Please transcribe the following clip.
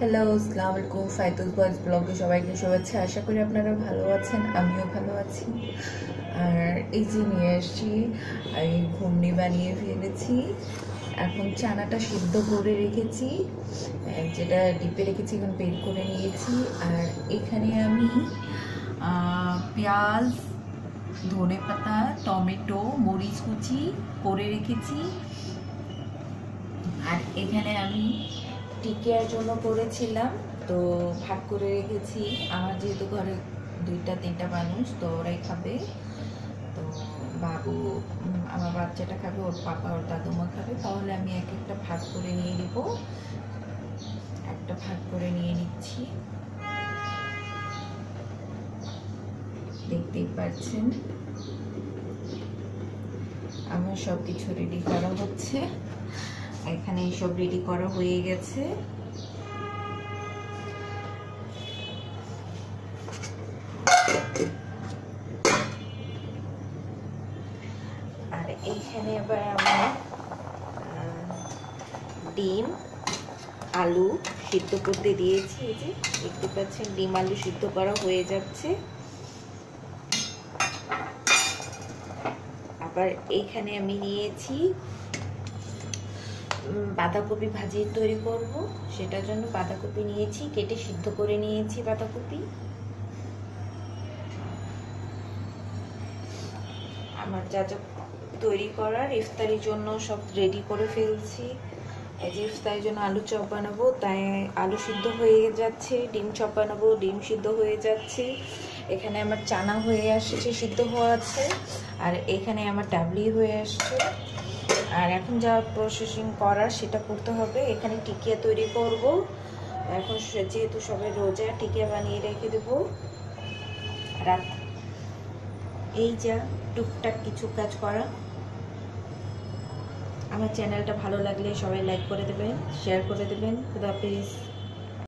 Hello আসসালামু আলাইকুম, ফাইতুল boys ব্লগে সবাইকে শুভেচ্ছা। আশা করি আপনারা ভালো আছেন, আমিও ভালো আছি। আর এই যে নিয়ে এসছি আমি ঘুমনি বানিয়ে ফেলেছি। এখন চানাটা সিদ্ধ করে রেখেছি যেটা ডিপে রেখেছি, এখন বের করে নিয়েছি। আর এখানে আমি পেঁয়াজ, ধনে পাতা, টমেটো, মরিচ কুচি করে রেখেছি। আর এখানে আমি টিকিয়ার জন্য করেছিলাম। তো ভাগ করে রেখেছি। আমার যেহেতু ঘরে দুইটা, তিনটা মানুষ, তো ওরাই খাবে। তো বাবু আমার বাচ্চাটা খাবে, ওর পাপা, ওর দাদুমা খাবে। তাহলে আমি এক একটা ভাগ করে নিয়ে নিব। একটা ভাগ করে নিয়ে নিচ্ছি। দেখতেই পাচ্ছেন। আমার সব কিছু রেডি করা হচ্ছে। এখানে সব রেডি করা হয়ে গেছে। আর এইখানে এবার আমার ডিম, আলু সিদ্ধ করতে দিয়েছি। এই যে দেখতে পাচ্ছেন, ডিম, আলু সিদ্ধ করা হয়ে যাচ্ছে। আবার এইখানে আমি নিয়েছি বাঁধাকপি ভাজি তৈরি করব। সেটার জন্য বাঁধাকপি নিয়েছি, কেটে সিদ্ধ করে নিয়েছি বাঁধাকপি। আমার যা যা তৈরি করার ইফতারির জন্য সব রেডি করে ফেলছি। এই যে ইফতারির জন্য আলু চপ বানাবো, তাই আলু সিদ্ধ হয়ে যাচ্ছে, ডিম চপ বানাবো, ডিম সিদ্ধ হয়ে যাচ্ছে। এখানে আমার চানা হয়ে আসছে, সিদ্ধ হওয়া আছে। আর এখানে আমার ডাবলি হয়ে আসছে। আর এখন যা প্রসেসিং করার সেটা করতে হবে। এখানে টিকিয়া তৈরি করব। এখন যেহেতু সবাই রোজা, টিকিয়া বানিয়ে রেখে দেবো। রাত এই যা টুকটাক কিছু কাজ করা। আমার চ্যানেলটা ভালো লাগলে সবাই লাইক করে দেবেন শেয়ার করে দেবেন। খুদাহাফিজ